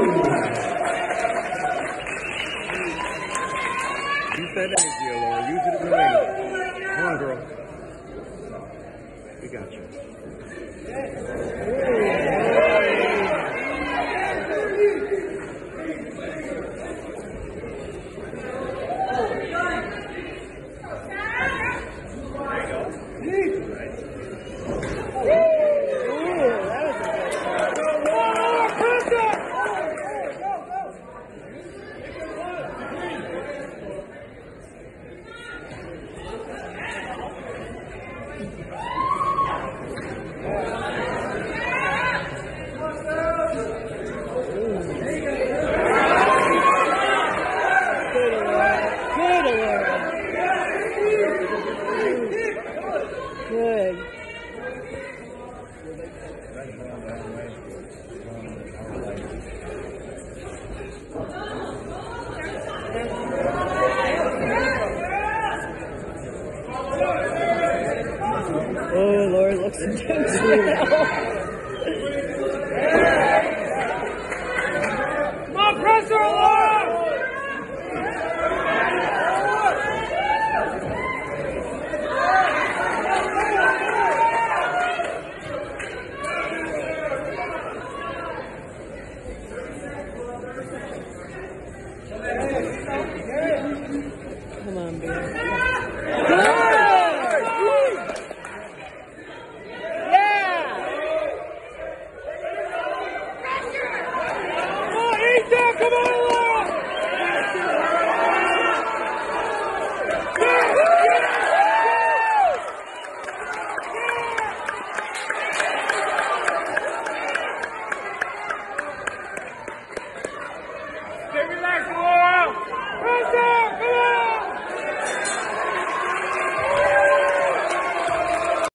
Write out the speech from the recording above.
Use that energy, Laura. Use it in the ring. Come on, girl. We got you. Oh, Laura looks intense.